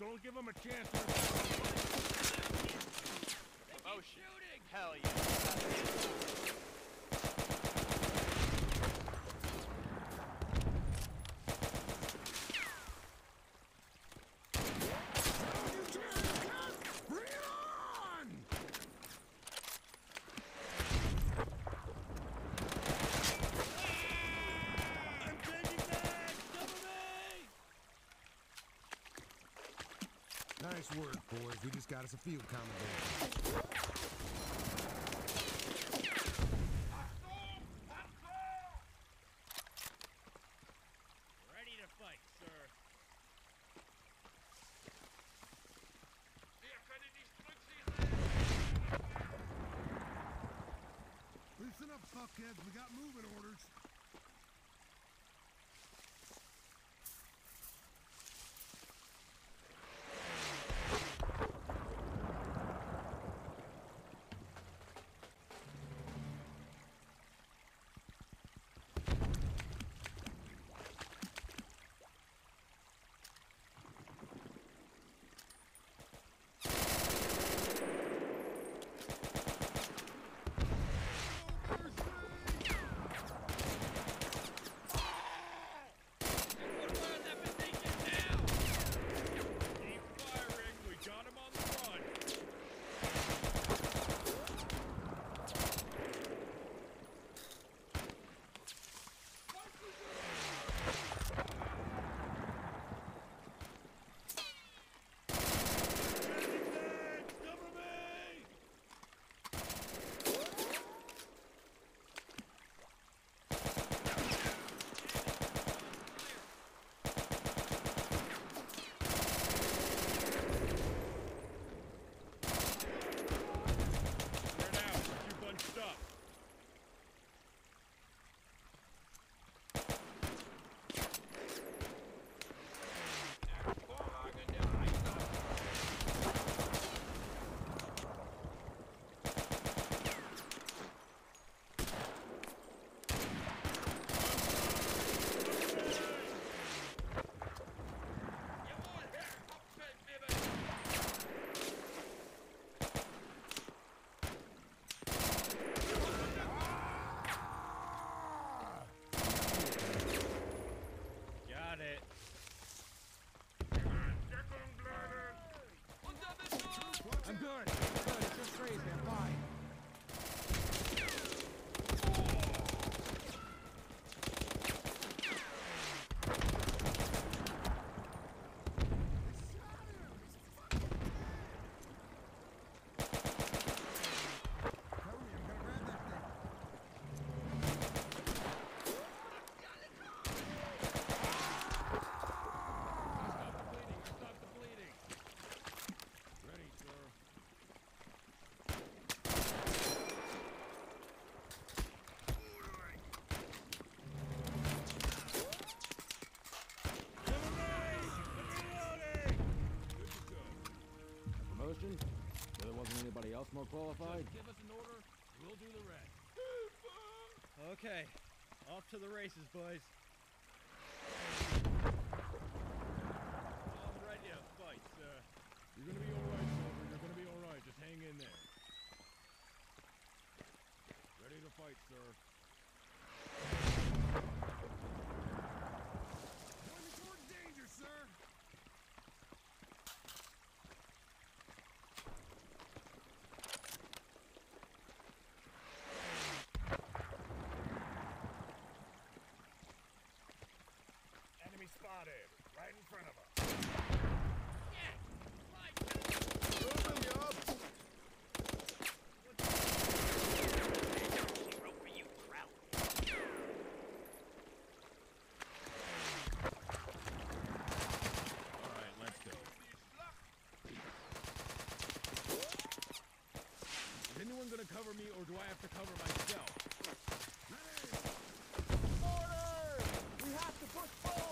Don't give them a chance to Oh! Hell yeah. Nice work, boys. We just got us a field commandant. More qualified? Give us an order, we'll do the rest. Okay, off to the races, boys. I'm ready to fight, sir. You're gonna be alright, Silver. You're gonna be alright. Just hang in there. Ready to fight, sir. cover me or do I have to cover myself? Order! We have to push forward!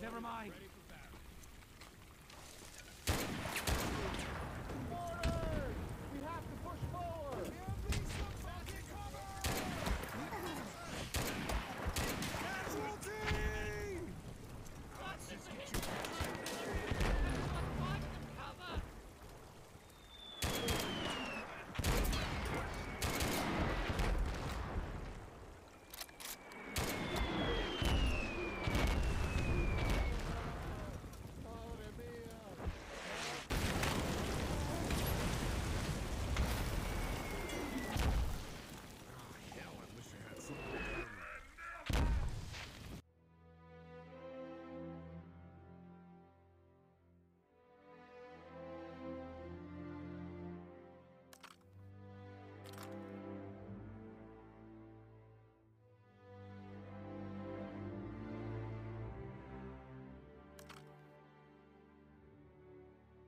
Never mind.